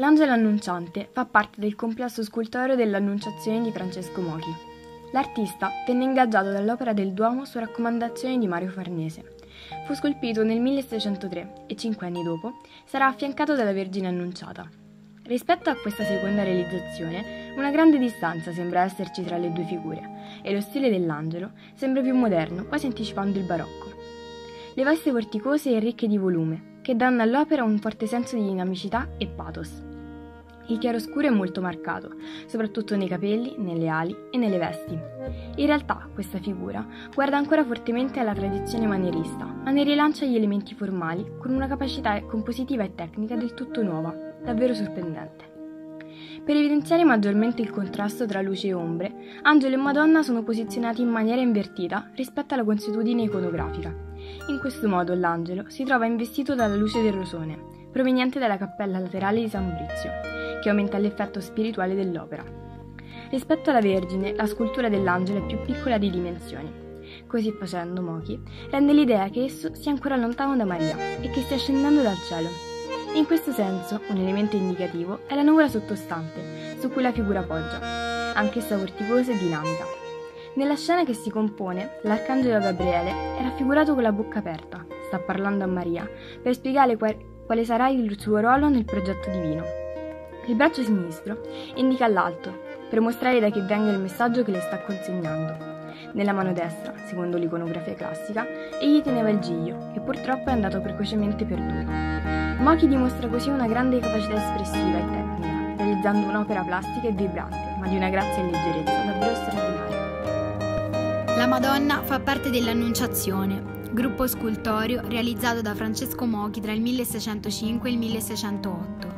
L'angelo annunciante fa parte del complesso scultoreo dell'Annunciazione di Francesco Mochi. L'artista venne ingaggiato dall'Opera del Duomo su raccomandazione di Mario Farnese. Fu scolpito nel 1603 e cinque anni dopo sarà affiancato dalla Vergine Annunciata. Rispetto a questa seconda realizzazione, una grande distanza sembra esserci tra le due figure e lo stile dell'angelo sembra più moderno, quasi anticipando il barocco. Le vaste vorticose e ricche di volume, che danno all'opera un forte senso di dinamicità e pathos. Il chiaroscuro è molto marcato, soprattutto nei capelli, nelle ali e nelle vesti. In realtà questa figura guarda ancora fortemente alla tradizione manierista, ma ne rilancia gli elementi formali con una capacità compositiva e tecnica del tutto nuova, davvero sorprendente. Per evidenziare maggiormente il contrasto tra luce e ombre, Angelo e Madonna sono posizionati in maniera invertita rispetto alla consuetudine iconografica. In questo modo l'angelo si trova investito dalla luce del rosone, proveniente dalla cappella laterale di San Brizio, che aumenta l'effetto spirituale dell'opera. Rispetto alla Vergine, la scultura dell'angelo è più piccola di dimensioni. Così facendo, Mochi rende l'idea che esso sia ancora lontano da Maria e che stia scendendo dal cielo. In questo senso, un elemento indicativo è la nuvola sottostante, su cui la figura poggia, anch'essa vorticosa e dinamica. Nella scena che si compone, l'arcangelo Gabriele è raffigurato con la bocca aperta, sta parlando a Maria, per spiegare quale sarà il suo ruolo nel progetto divino. Il braccio sinistro indica all'alto, per mostrare da chi venga il messaggio che le sta consegnando. Nella mano destra, secondo l'iconografia classica, egli teneva il giglio, che purtroppo è andato precocemente perduto. Mochi dimostra così una grande capacità espressiva e tecnica, realizzando un'opera plastica e vibrante, ma di una grazia e leggerezza davvero straordinaria. La Madonna fa parte dell'Annunciazione, gruppo scultorio realizzato da Francesco Mochi tra il 1605 e il 1608.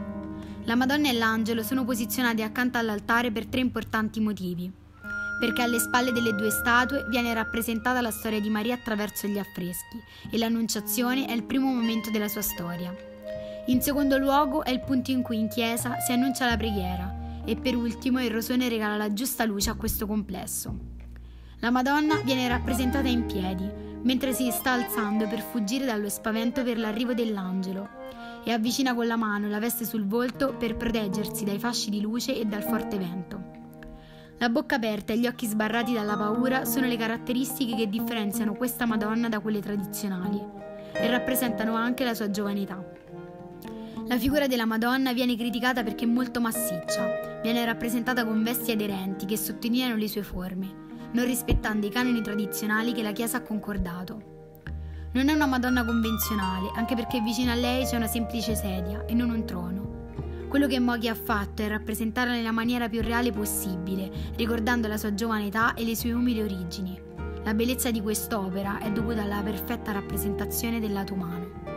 La Madonna e l'Angelo sono posizionati accanto all'altare per tre importanti motivi. Perché alle spalle delle due statue viene rappresentata la storia di Maria attraverso gli affreschi e l'Annunciazione è il primo momento della sua storia. In secondo luogo è il punto in cui in chiesa si annuncia la preghiera e per ultimo il rosone regala la giusta luce a questo complesso. La Madonna viene rappresentata in piedi, mentre si sta alzando per fuggire dallo spavento per l'arrivo dell'angelo e avvicina con la mano la veste sul volto per proteggersi dai fasci di luce e dal forte vento. La bocca aperta e gli occhi sbarrati dalla paura sono le caratteristiche che differenziano questa Madonna da quelle tradizionali e rappresentano anche la sua giovane età. La figura della Madonna viene criticata perché è molto massiccia, viene rappresentata con vesti aderenti che sottolineano le sue forme, non rispettando i canoni tradizionali che la Chiesa ha concordato. Non è una Madonna convenzionale, anche perché vicino a lei c'è una semplice sedia e non un trono. Quello che Moghi ha fatto è rappresentarla nella maniera più reale possibile, ricordando la sua giovane età e le sue umili origini. La bellezza di quest'opera è dovuta alla perfetta rappresentazione del lato umano.